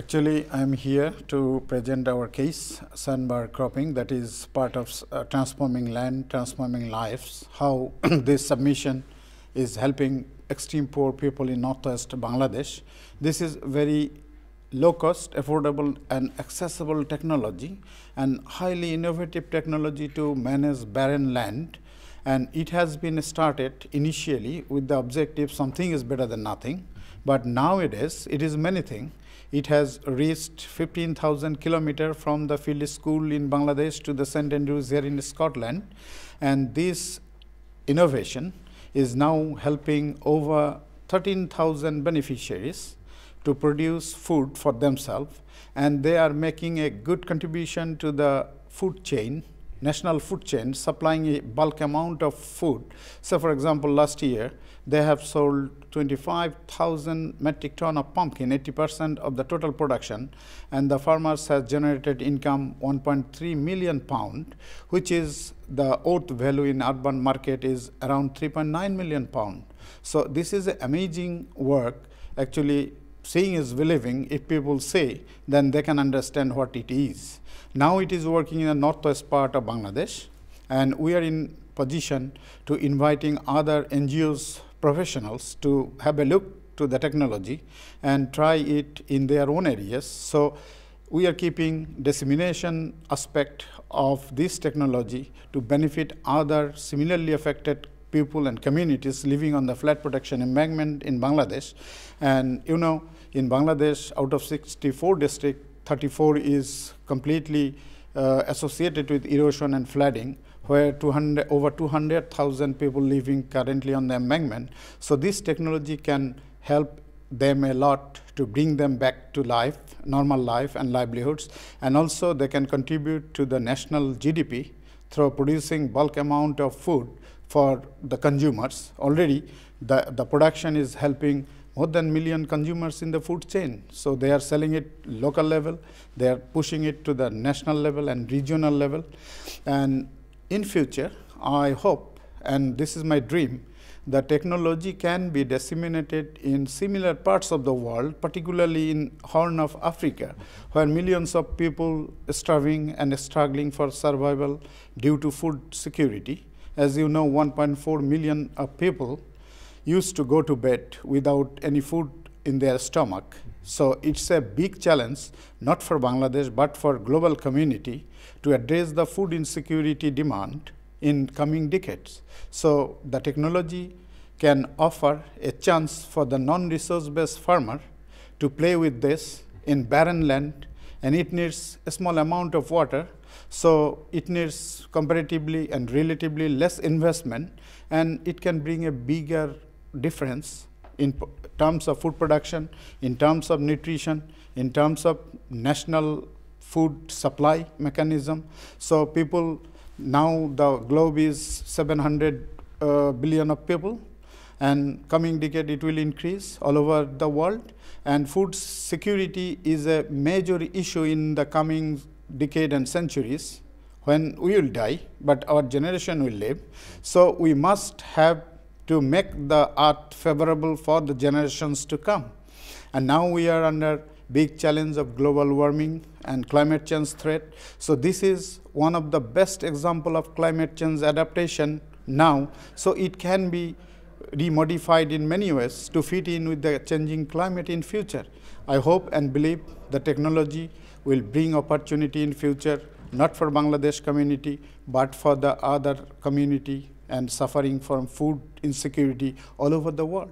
Actually, I am here to present our case, sandbar cropping, that is part of uh, transforming land, transforming lives, how this submission is helping extreme poor people in northwest Bangladesh. This is very low cost, affordable and accessible technology and highly innovative technology to manage barren land. And it has been started initially with the objective something is better than nothing. But nowadays, it is many things. It has reached 15,000 kilometers from the field school in Bangladesh to the St. Andrews here in Scotland. And this innovation is now helping over 13,000 beneficiaries to produce food for themselves and they are making a good contribution to the food chain national food chain supplying a bulk amount of food. So, for example, last year they have sold 25,000 metric ton of pumpkin, 80 percent of the total production, and the farmers have generated income 1.3 million pound, which is the oat value in urban market is around 3.9 million pound. So, this is amazing work actually seeing is believing. If people say, then they can understand what it is. Now it is working in the northwest part of Bangladesh, and we are in position to inviting other NGOs professionals to have a look to the technology and try it in their own areas. So we are keeping dissemination aspect of this technology to benefit other similarly affected people and communities living on the flood protection embankment in Bangladesh. And you know, in Bangladesh, out of 64 districts, 34 is completely uh, associated with erosion and flooding where 200, over 200,000 people living currently on the embankment. So this technology can help them a lot to bring them back to life, normal life and livelihoods. And also they can contribute to the national GDP through producing bulk amount of food for the consumers. Already the, the production is helping more than million consumers in the food chain. So they are selling it local level, they are pushing it to the national level and regional level. And in future, I hope, and this is my dream, the technology can be disseminated in similar parts of the world, particularly in Horn of Africa, where millions of people starving and struggling for survival due to food security. As you know, 1.4 million of people used to go to bed without any food in their stomach. So it's a big challenge, not for Bangladesh, but for global community to address the food insecurity demand in coming decades. So the technology can offer a chance for the non-resource-based farmer to play with this in barren land, and it needs a small amount of water, so it needs comparatively and relatively less investment, and it can bring a bigger difference in terms of food production, in terms of nutrition, in terms of national food supply mechanism. So people, now the globe is 700 uh, billion of people and coming decade it will increase all over the world and food security is a major issue in the coming decade and centuries when we will die, but our generation will live. So we must have to make the earth favorable for the generations to come. And now we are under big challenge of global warming and climate change threat. So this is one of the best example of climate change adaptation now. So it can be remodified in many ways to fit in with the changing climate in future. I hope and believe the technology will bring opportunity in future, not for Bangladesh community, but for the other community and suffering from food insecurity all over the world.